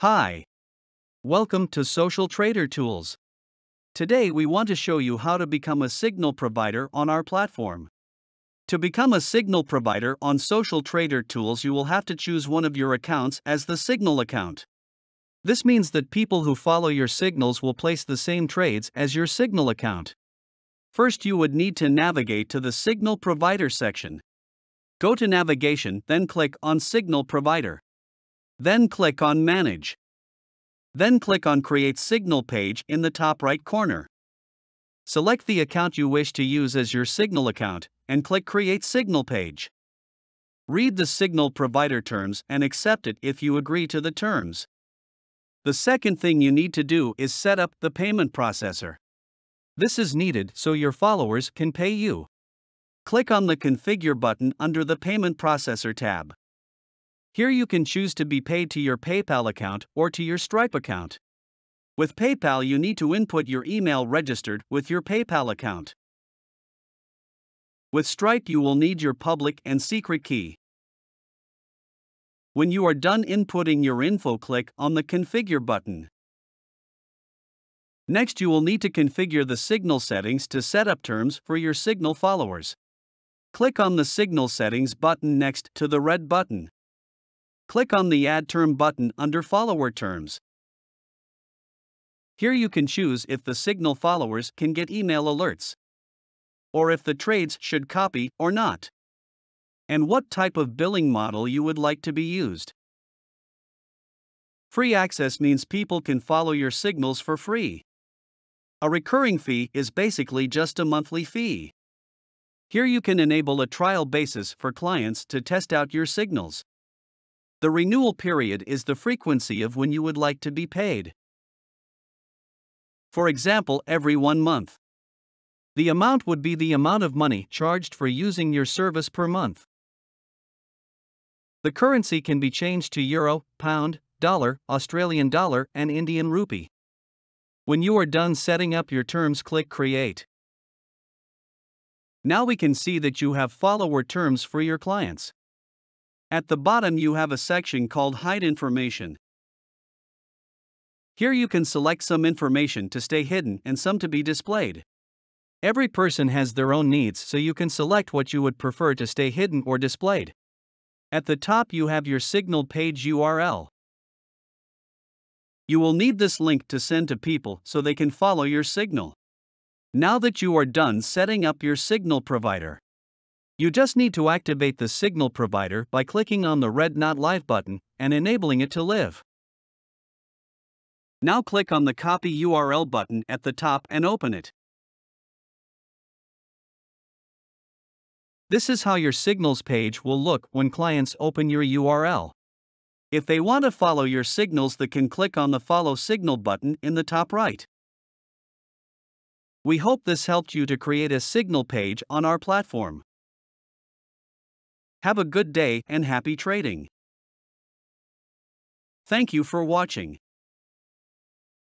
Hi. Welcome to Social Trader Tools. Today we want to show you how to become a signal provider on our platform. To become a signal provider on Social Trader Tools, you will have to choose one of your accounts as the signal account. This means that people who follow your signals will place the same trades as your signal account. First, you would need to navigate to the Signal Provider section. Go to Navigation, then click on Signal Provider. Then click on Manage. Then click on Create Signal page in the top right corner. Select the account you wish to use as your signal account and click Create Signal page. Read the signal provider terms and accept it if you agree to the terms. The second thing you need to do is set up the payment processor. This is needed so your followers can pay you. Click on the Configure button under the Payment Processor tab. Here you can choose to be paid to your PayPal account or to your Stripe account. With PayPal, you need to input your email registered with your PayPal account. With Stripe, you will need your public and secret key. When you are done inputting your info, click on the Configure button. Next, you will need to configure the signal settings to set up terms for your signal followers. Click on the Signal Settings button next to the red button. Click on the Add Term button under Follower Terms. Here you can choose if the signal followers can get email alerts, or if the trades should copy or not, and what type of billing model you would like to be used. Free access means people can follow your signals for free. A recurring fee is basically just a monthly fee. Here you can enable a trial basis for clients to test out your signals. The renewal period is the frequency of when you would like to be paid. For example, every one month. The amount would be the amount of money charged for using your service per month. The currency can be changed to euro, pound, dollar, Australian dollar, and Indian rupee. When you are done setting up your terms, click Create. Now we can see that you have follower terms for your clients. At the bottom, you have a section called Hide Information. Here you can select some information to stay hidden and some to be displayed. Every person has their own needs, so you can select what you would prefer to stay hidden or displayed. At the top, you have your Signal page URL. You will need this link to send to people so they can follow your signal. Now that you are done setting up your signal provider, you just need to activate the signal provider by clicking on the red Not Live button and enabling it to live. Now click on the Copy URL button at the top and open it. This is how your signals page will look when clients open your URL. If they want to follow your signals, they can click on the Follow Signal button in the top right. We hope this helped you to create a signal page on our platform. Have a good day and happy trading. Thank you for watching.